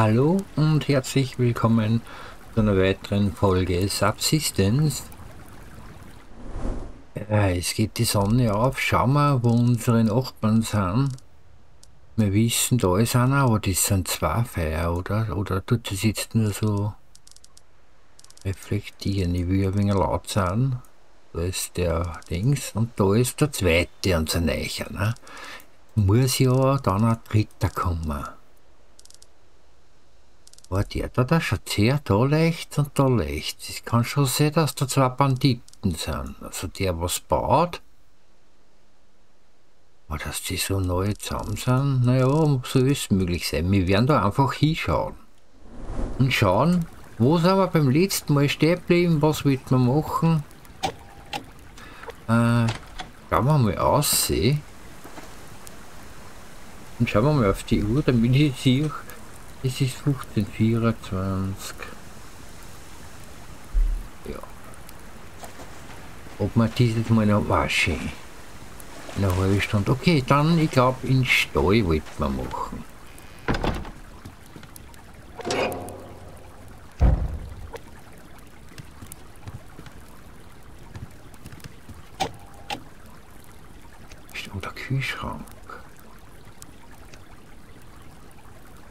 Hallo und herzlich willkommen zu einer weiteren Folge Subsistence. Ja, es geht die Sonne auf. Schauen wir, wo unsere Nachbarn sind. Wir wissen, da ist einer, aber das sind zwei Feier, oder? Oder tut es jetzt nur so reflektieren? Ich will ein wenig laut sein. Da ist der Dings und da ist der zweite und so Neicher. Ne? Muss ja dann ein dritter kommen. War der da, schaut sehr da leicht und da leicht. Ich kann schon sehen, dass da zwei Banditen sind. Also der, was baut. Aber dass die so neu zusammen sind, naja, so ist es möglich sein. Wir werden da einfach hinschauen. Und schauen, wo sind wir beim letzten Mal stehen geblieben, was wird man machen. Äh, schauen wir mal aussehen. Und schauen wir mal auf die Uhr, damit ich sehe, es ist 1524. Ja. Ob man dieses Mal noch waschen. Eine halbe Stunde. Okay, dann, ich glaube, in Stall wollte man machen. Oder Kühlschrank.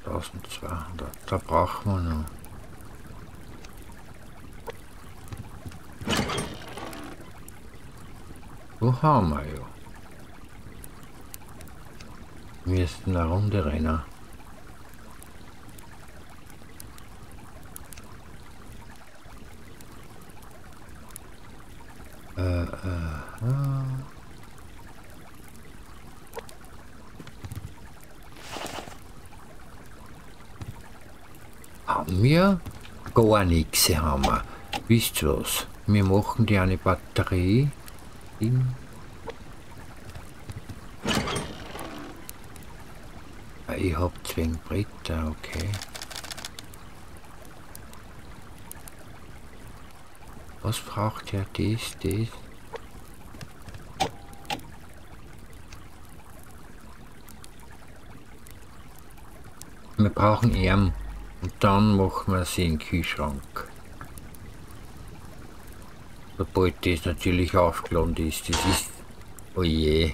1200, da brauchen wir noch. Wo haben wir ja? Wir müssen eine Runde rennen. Äh, äh, äh. Haben wir? Gar nichts haben wir. Wisst ihr was? Wir machen die eine Batterie in Ich hab zwing Bretter, okay. Was braucht ja das, das? Wir brauchen Ärm und dann machen wir sie in den Kühlschrank. Sobald das natürlich aufgeladen ist, das ist, oh je.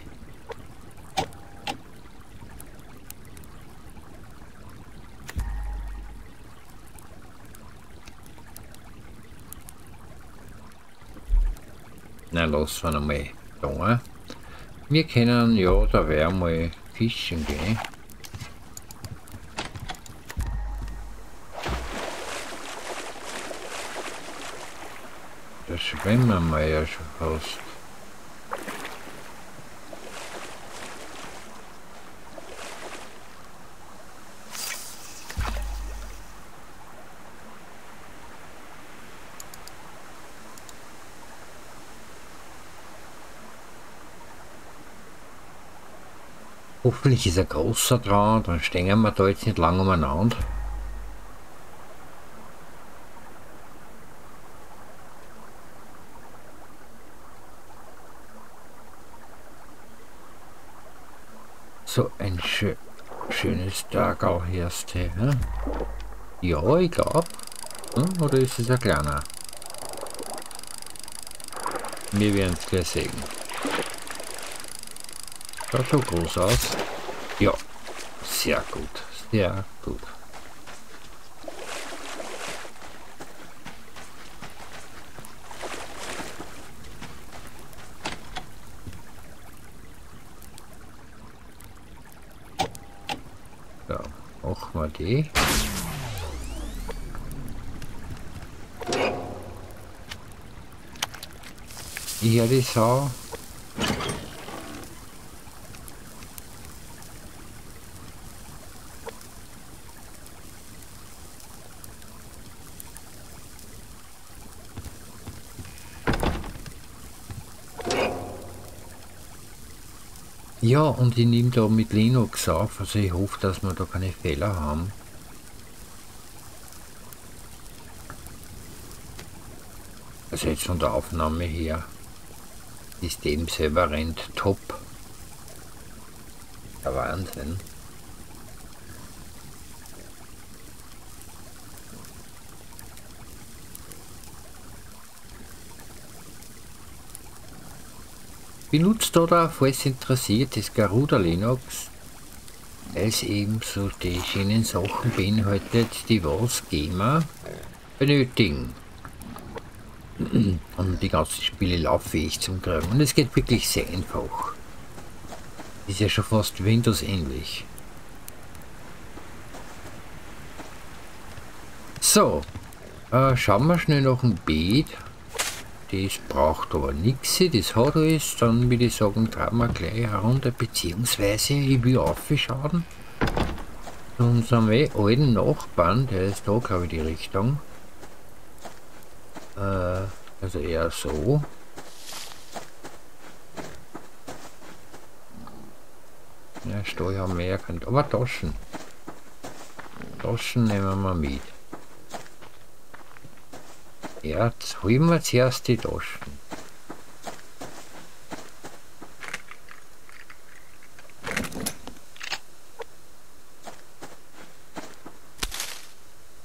Na, lassen wir einmal da. Wir können ja da werden mal fischen gehen. Schon fast. Hoffentlich ist er großer dran, dann stehen wir da jetzt nicht lang umeinander. So ein schö schönes Tag auch erst hier. Ja, ich glaube. Hm? Oder ist es ein kleiner? Wir werden es gleich sehen. Schaut schon groß aus. Ja, sehr gut, sehr gut. So, die. Hier die Sau. Ja, und ich nehme da mit Linux auf, also ich hoffe, dass wir da keine Fehler haben. Also jetzt von der Aufnahme her ist dem selber rennt top. Der Wahnsinn. Benutzt oder, falls interessiert, ist Garuda Linux, weil es eben so die schönen Sachen beinhaltet, die was Gamer benötigen. Um die ganzen Spiele lauffähig zu kriegen. Und es geht wirklich sehr einfach. Ist ja schon fast Windows ähnlich. So, äh, schauen wir schnell noch ein Beet. Das braucht aber nichts, das hat alles. Dann würde ich sagen, tragen wir gleich herunter, beziehungsweise ich will aufschauen. Zu unserem alten Nachbarn, der ist da, glaube ich, die Richtung. Äh, also eher so. Ja, wir ja erkannt. Aber Taschen. Taschen nehmen wir mit. Ja, jetzt holen wir zuerst die Taschen.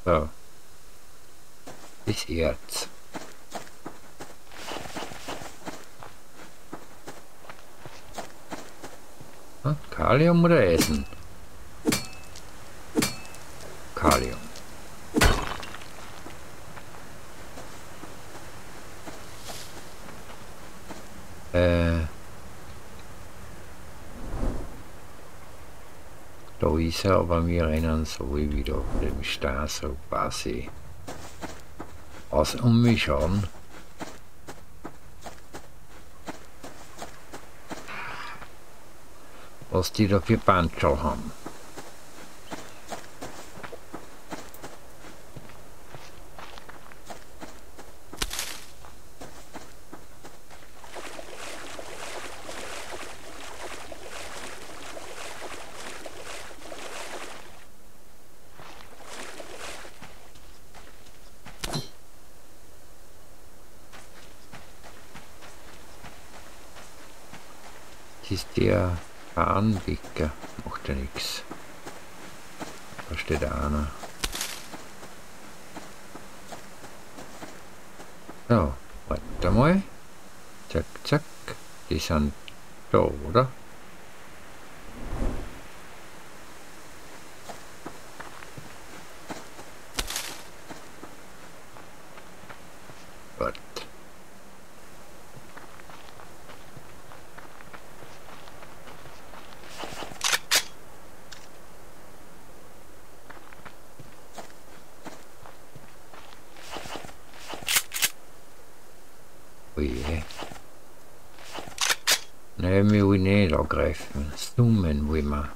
So. Das Erz. Kalium oder Eisen? Kalium. Äh, da ist er, aber wir rennen so wie wieder auf dem so quasi aus um mich schauen. Was die da für Bandschau haben. ist der Bahnwecker. Macht ja nichts. Da steht einer. So, warte mal. Zack, zack. Die sind da, oder? Ne, wollen nicht angreifen. Zoomen wollen wir.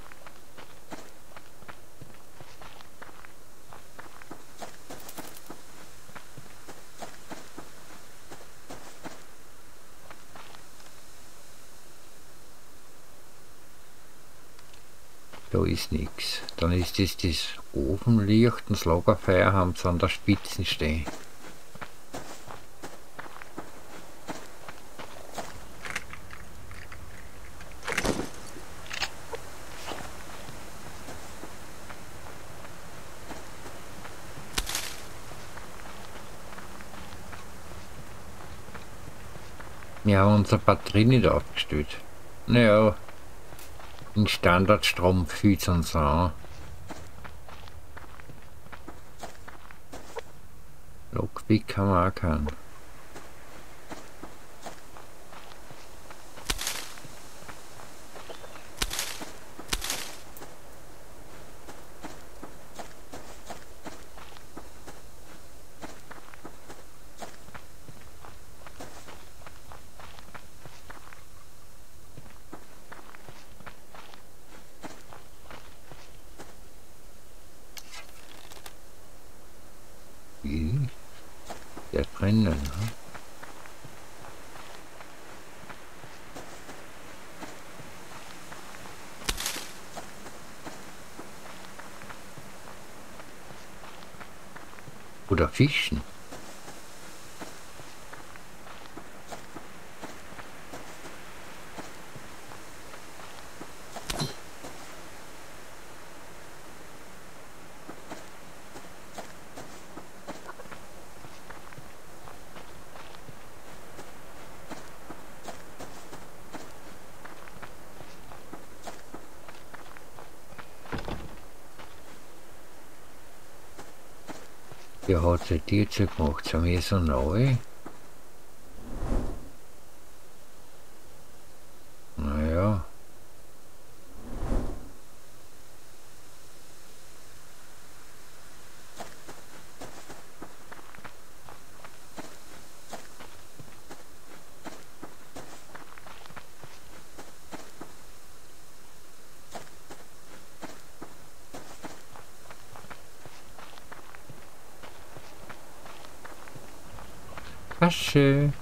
Da ist nichts. Dann ist das das Ofenlicht und das Lagerfeuer haben sie an der Spitze stehen. Wir haben unsere Batterie nicht aufgestellt. Naja, in Standardstrom fühlt uns an. Lockpick haben wir auch keinen. Der drinnen. Ne? Oder Der hat die jetzt gemacht, sind wir so neu. Naja. Asche.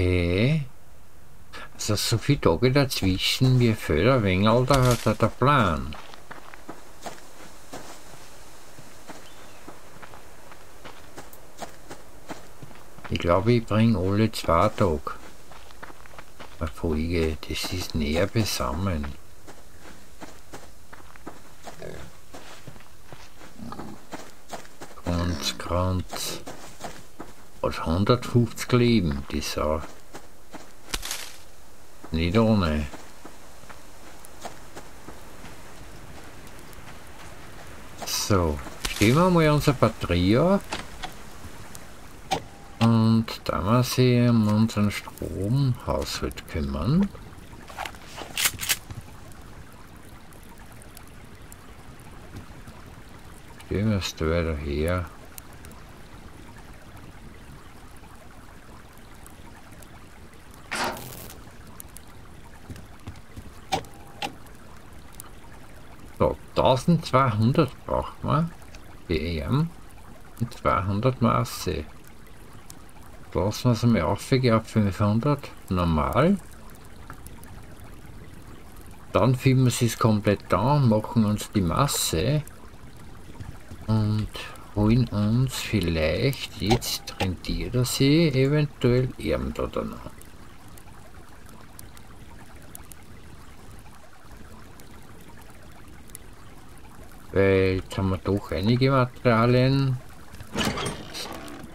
Okay. Also so viele Tage dazwischen wie Förderwengel, da hat er der Plan. Ich glaube, ich bringe alle zwei Tage eine Folge. Das ist näher beisammen. Ganz ganz aus 150 Leben, das auch nicht ohne. So, stellen wir mal unsere Batterie auf. Und da wir sie um unseren Stromhaushalt kümmern. Stellen wir es da wieder her. So, 1200 braucht man BM und 200 Masse. Lassen wir es mal aufgehen auf 500, normal. Dann filmen wir es komplett an, machen uns die Masse und holen uns vielleicht, jetzt rentiert er sie, eventuell irgend oder noch. Weil jetzt haben wir doch einige Materialien.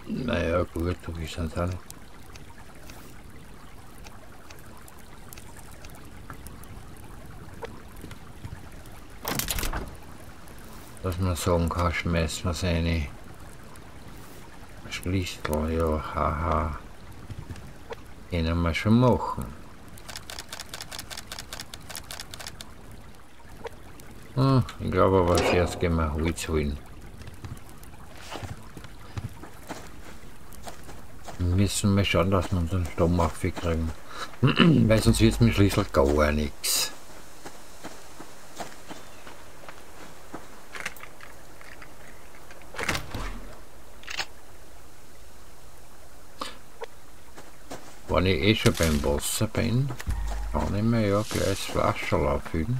Naja gut, du bist es alle. Dass man sagen kann, schmeißt man seine Schließel, ja, haha. Können wir schon machen. Hm, ich glaube aber zuerst gehen wir Holz holen. Müssen wir schauen, dass wir unseren Strom aufkriegen. Weil sonst wird es mit Schlüssel gar nichts. Wenn ich eh schon beim Wasser bin, kann ich mir ja gleich das Flascherl auffüllen.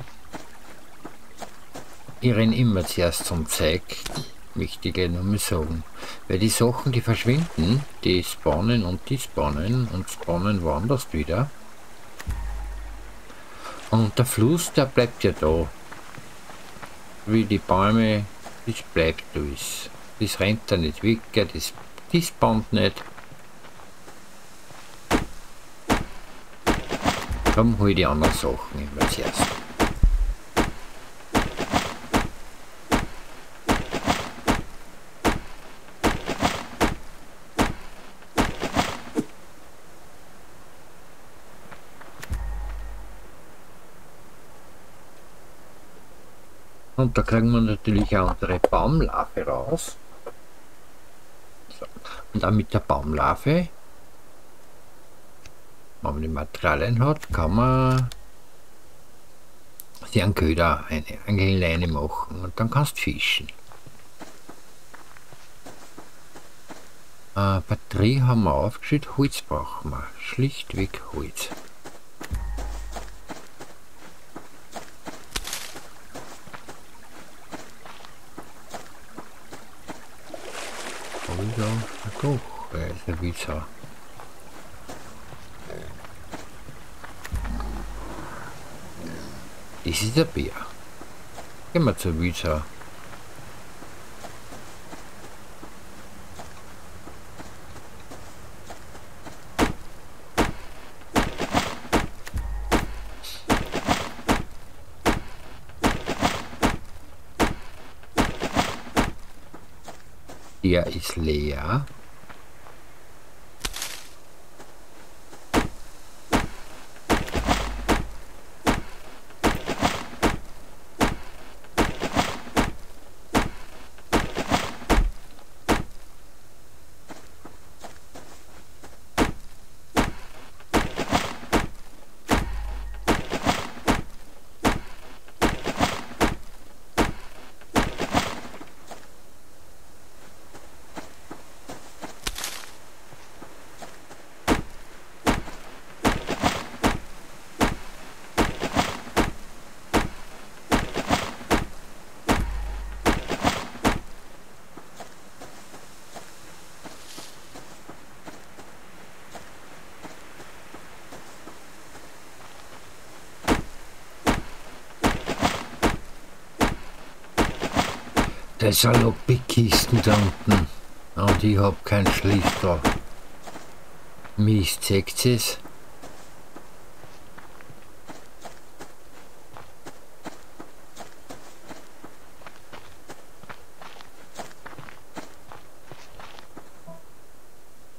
Ich renne immer zuerst zum Zeig, gleich nochmal sagen. Weil die Sachen, die verschwinden, die spawnen und die spawnen und spawnen woanders wieder. Und der Fluss, der bleibt ja da. Wie die Bäume, das bleibt alles. Das rennt da nicht weg, das, das spawnt nicht. Dann hol die anderen Sachen immer zuerst. Und da kriegen wir natürlich auch unsere Baumlarve raus. So. Und dann mit der Baumlarve, wenn man die Materialien hat, kann man sie einen Köder, eine, eine Leine machen und dann kannst du fischen. Äh, Batterie haben wir aufgeschüttet, Holz brauchen wir. Schlichtweg Holz. É, serviço. Das ist der Bär. Gehen wir zur Wieser. Der ist leer. Da ist eine Lobby-Kisten da unten. Und ich hab keinen Schlüssel. Mist, seht ihr's?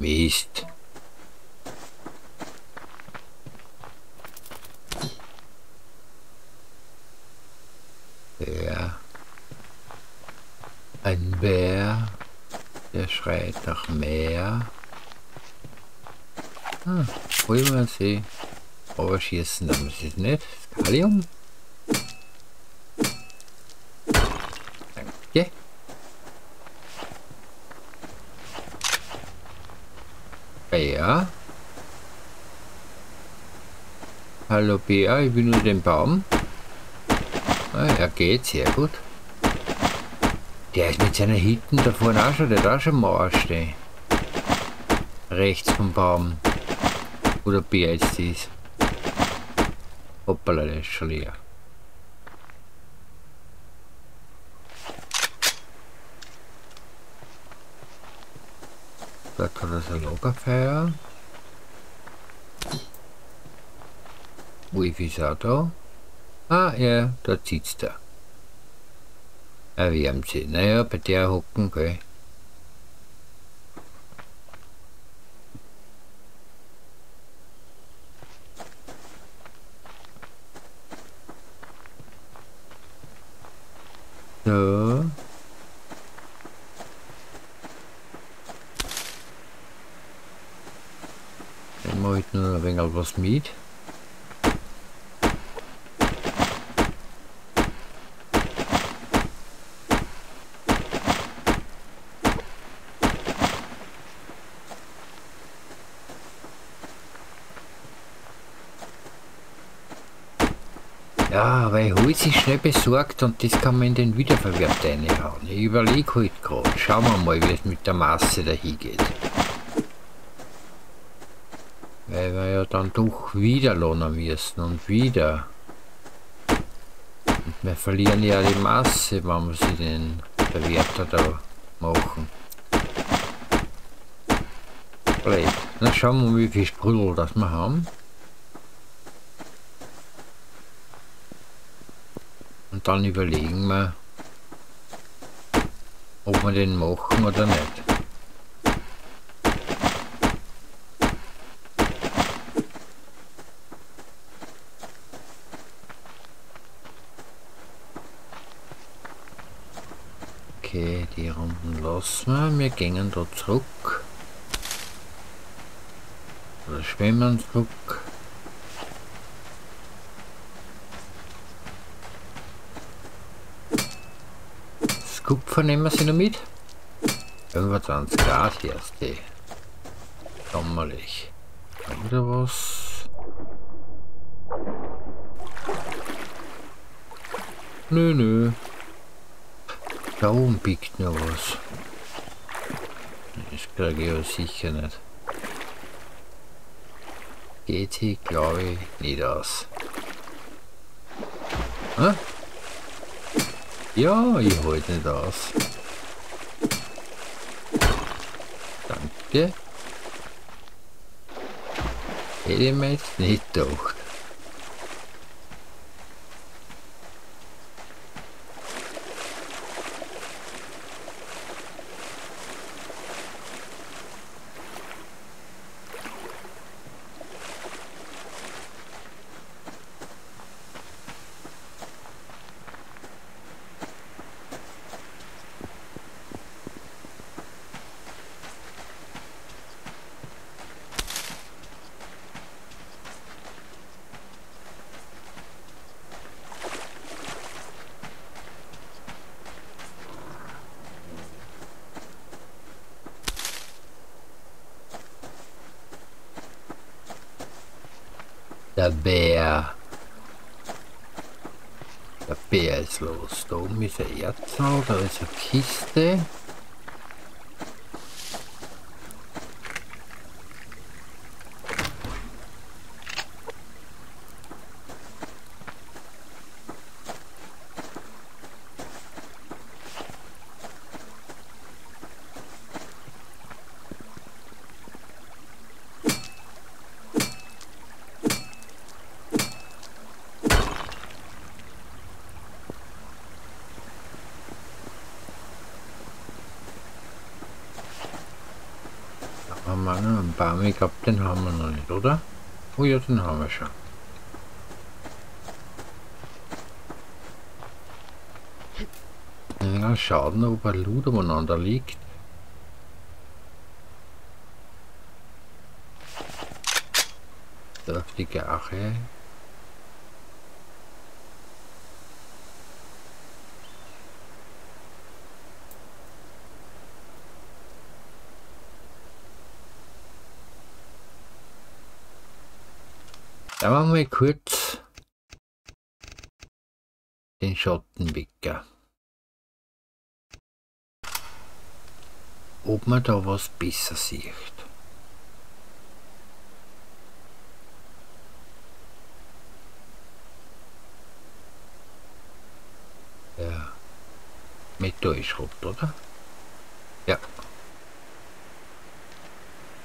Mist. Ja. Ein Bär, der schreit nach mehr. Hm, wollen wir sie aber schießen, dann ist es nicht. Skalium. Danke. Bär. Hallo Bär, ich bin nur den Baum. Ah, er geht, sehr gut. Der ist mit seiner Hitten da vorne auch schon, der da schon Mauer stehen. Rechts vom Baum. Wo der Bär jetzt ist. Hoppala, der ist schon leer. Dort hat er sein Lagerfeuer. Wolf ist auch da. Ah, ja, da sitzt er. Erwärmt sie. Naja, bei der hocken, gell. So. Dann mache ich nur ein wenig was mit. Ja, ist schnell besorgt und das kann man in den Wiederverwerb reinhauen. Ich überlege halt gerade. Schauen wir mal, wie es mit der Masse dahin geht. Weil wir ja dann doch wieder lohnen müssen und wieder. Und wir verlieren ja die Masse, wenn wir sie den Verwerter da machen. Blöd. Na schauen wir mal, wie viel Sprudel das wir haben. Dann überlegen wir, ob wir den machen oder nicht. Okay, die Runden lassen wir. Wir gehen da zurück. Oder schwimmen zurück. Kupfer nehmen wir sie noch mit. 25 Grad hier ist die. Sommerlich. Wieder was? Nö, nö. Da oben biegt noch was. Das kriege ich ja sicher nicht. Geht hier, glaube ich, nicht aus. Hä? Ja, ich halte nicht aus. Danke. Hätte ich mir nicht gedacht. Der Bär. Der Bär ist los. Da oben ist ein Erzau, da ist eine Kiste. haben wir glaube, den haben wir noch nicht, oder? Oh ja, den haben wir schon. Ja, schauen, ob ein Luder umeinander liegt. Da auf die Gache. Da machen wir kurz den Schottenwecker. Ob man da was besser sieht. Ja. Metallschrott, oder? Ja.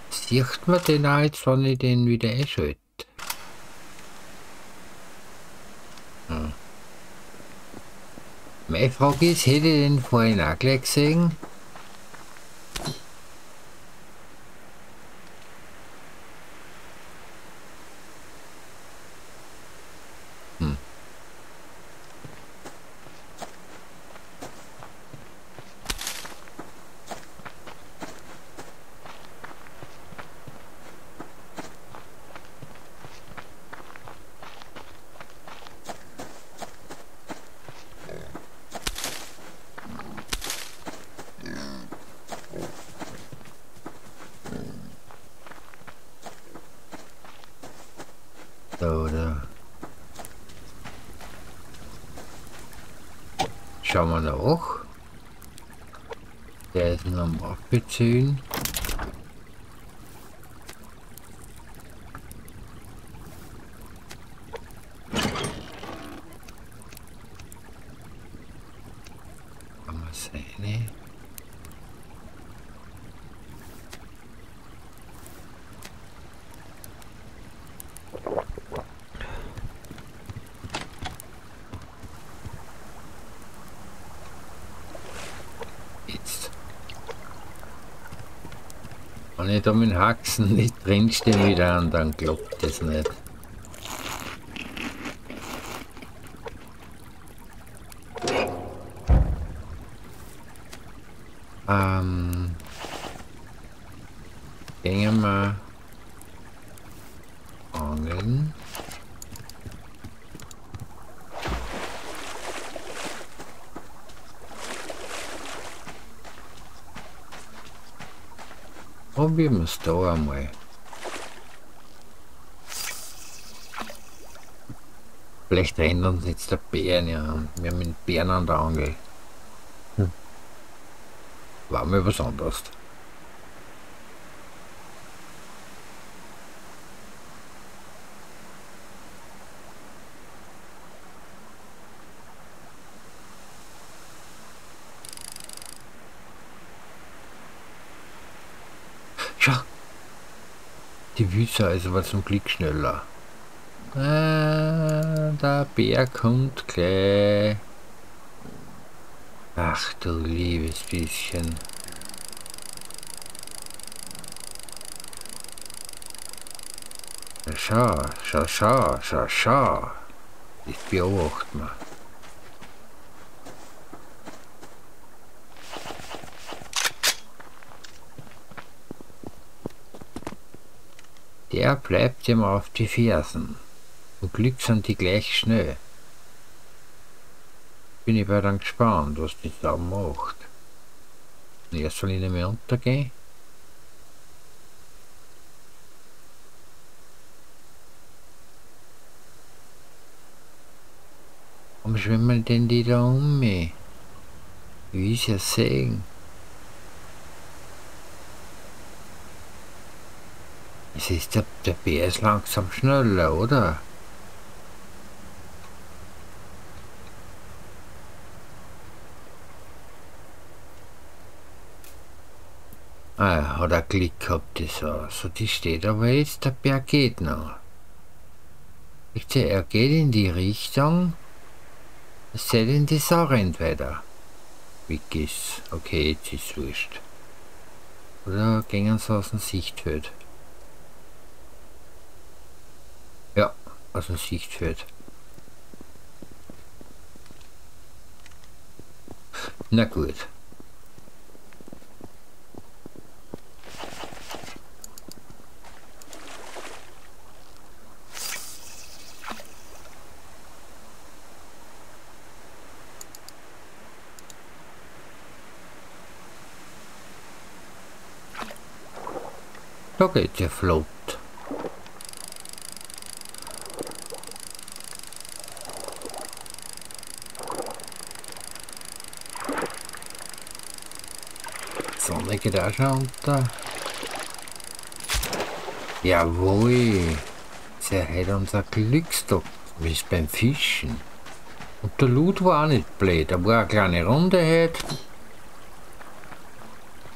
Sieht man den auch jetzt, wenn ich den wieder einschalte? Ist, hätte den vorhin auch gleich gesehen? Oder? Schauen wir nach. Der ist noch am Abbeziehen. Wenn ich da mit Haxen nicht drinstehe wieder an, dann klappt das nicht. Ähm, gehen wir angeln. Probieren wir es da einmal. Vielleicht rennt uns jetzt der Bären ja. Wir haben den Bären an der Angel. Hm. War mir was anderes. Schau. Die Wüste ist aber zum Glück schneller. Ah, der Bär kommt gleich. Ach du liebes bisschen. Schau, schau, schau, schau, schau. Ich beobachte mal. Der bleibt ihm auf die Fersen. Und Glück sind die gleich schnell. Bin ich bei dann gespannt, was die da macht. Erst soll ich nicht mehr untergehen. Warum schwimmen denn die da um mich? Wie ist ja sehen? Es ist der, der ist langsam schneller, oder? Ah, hat er Glück gehabt, das so. so die steht aber jetzt, der Bär geht noch. Er geht in die Richtung, es sei denn, die Sau rennt weiter. Wikis. Okay, jetzt ist wurscht. Oder gingen sie aus dem Sichtfeld? Aus dem Sichtfeld. Na gut. Da geht ja Sonne geht auch schon unter. Jawohl. Sie hat unser Glückstag. Wie ist beim Fischen. Und der Loot war auch nicht blöd. Da war eine kleine Runde heute.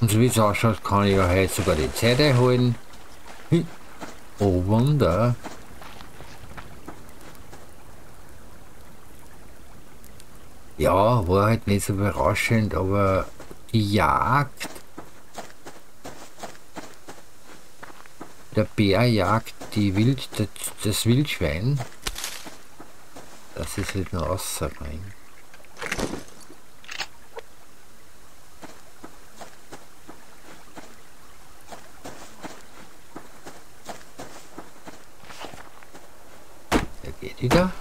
Und so wie es ausschaut, kann ich ja heute sogar die Zeit erholen. Hm. Oh Wunder. Ja, war halt nicht so überraschend, aber die Jagd, der Bär jagt die Wild, das, Wildschwein, das ist halt nur außerbringen. wieder.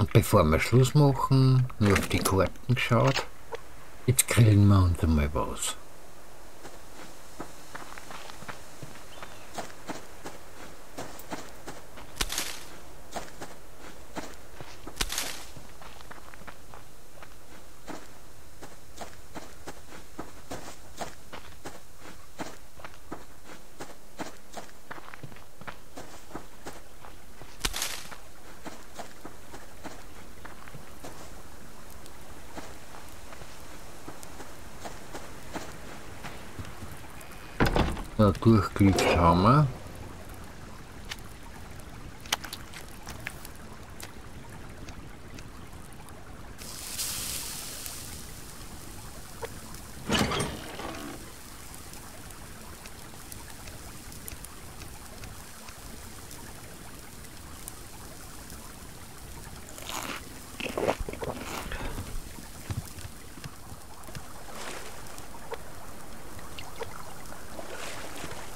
Und bevor wir Schluss machen, nur auf die Karten geschaut. Jetzt grillen wir uns einmal was. Da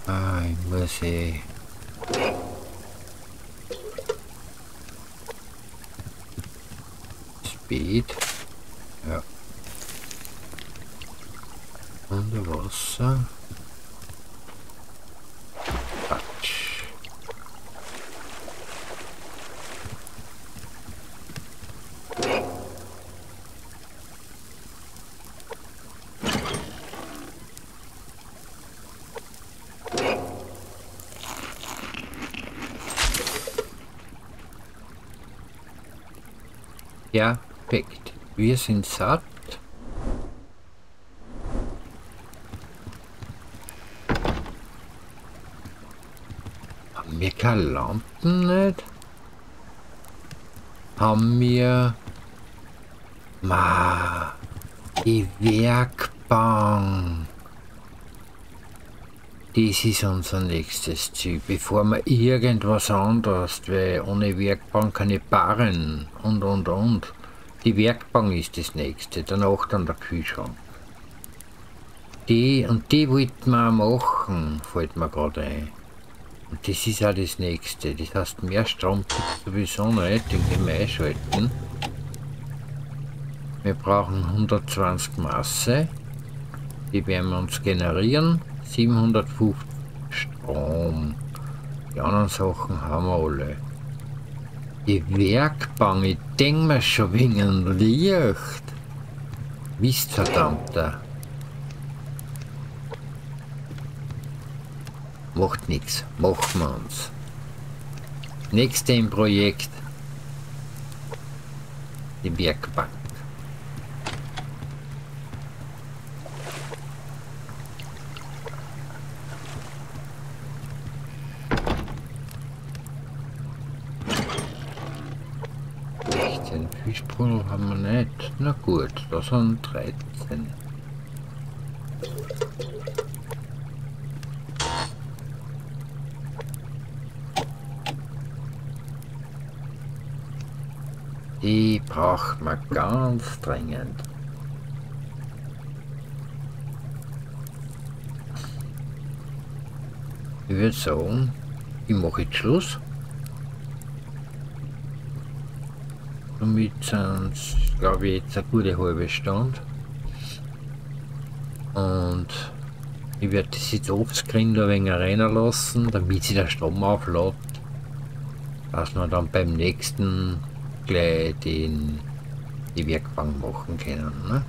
durchklickt haben wir. see. Speed. Ja. Unter Wasser. Perfekt. Wir sind satt. Haben wir keine Lampen nicht? Haben wir... Ma, die Werkbank. Das ist unser nächstes Ziel, bevor wir irgendwas anderes, weil ohne Werkbank keine Barren und und und. Die Werkbank ist das nächste, danach dann der Kühlschrank. Die und die wollten wir machen, fällt mir gerade ein. Und das ist auch das nächste. Das heißt, mehr Strom sowieso nicht, den können wir einschalten. Wir brauchen 120 Masse. Die werden wir uns generieren. 750 Strom. Die anderen Sachen haben wir alle. Die Werkbank, ich denke mir schon wegen einem Licht. Mist, verdammter. Macht nichts, machen wir uns. Nächste im Projekt. Die Werkbank. Haben wir nicht. Na gut, da sind 13. Die braucht man ganz dringend. Ich würde sagen, ich mache jetzt Schluss. Damit sind es, glaube ich, jetzt eine gute halbe Stunde. Und ich werde das jetzt offscreen da ein wenig rennen lassen, damit sich der Strom auflädt. Dass wir dann beim nächsten gleich den, die Werkbank machen können. Ne?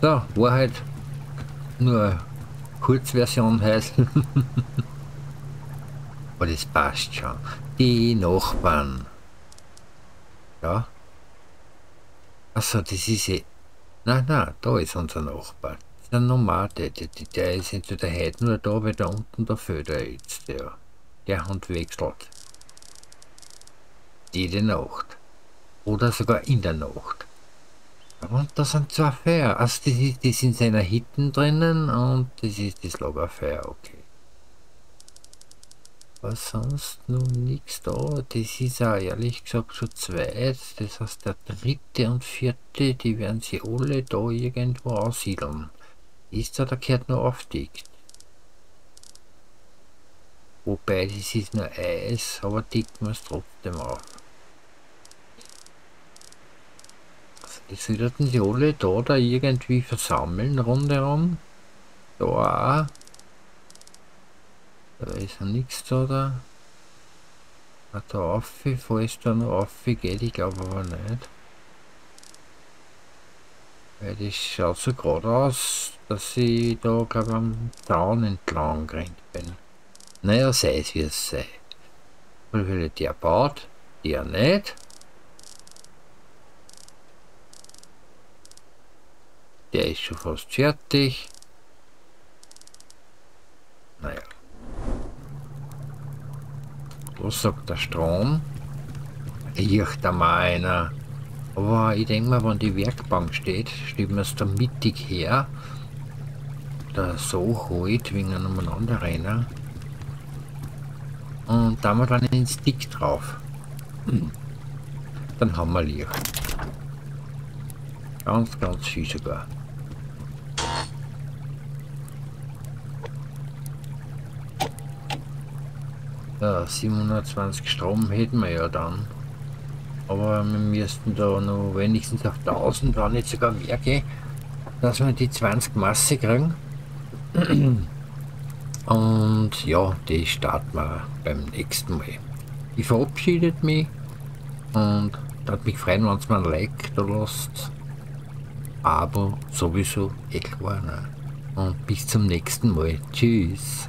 So, war halt nur Kurzversion heißen. Aber das passt schon. Die Nachbarn. Ja. Achso, das ist eh. Nein, nein, da ist unser Nachbar. Ein Nomade. Der, der, der ist entweder heute nur da, weil da unten der Föder jetzt. Der, der Hund wechselt. Jede Nacht. Oder sogar in der Nacht. Und da sind zwei Feuer. Also das ist, das in seiner Hitten drinnen und das ist das Lagerfeuer, okay. Aber sonst noch nichts da. Das ist auch ehrlich gesagt schon zweit. Das heißt der dritte und vierte, die werden sie alle da irgendwo aussiedeln. Ist da der gehört noch aufdickt. Wobei das ist nur Eis, aber dickt man es trotzdem auf. Jetzt sollten die alle da, da irgendwie versammeln rundherum. Da auch. Da ist ja nichts da. Da, ah, da auf, falls da noch auf geht, ich glaube aber nicht. Weil das schaut so gerade aus, dass ich da glaube am Zaun entlang gerannt bin. Naja, sei es wie es sei. Weil der baut, der nicht. Der ist schon fast fertig. Naja. Was sagt der Strom? Licht einmal einer. Aber ich denke mal, wenn die Werkbank steht, steht man es da mittig her. Da so halt wegen einem rennen. Und da haben wir dann einen Stick drauf. Hm. Dann haben wir Licht. Ganz, ganz viel sogar. Ja, 720 Strom hätten wir ja dann. Aber wir müssten da noch wenigstens auf 1000, wenn nicht sogar mehr gehen, dass wir die 20 Masse kriegen. Und ja, die starten wir beim nächsten Mal. Ich verabschiede mich und würde mich freuen, wenn es mir ein Like da lasst. Aber sowieso eh klar. Und bis zum nächsten Mal. Tschüss.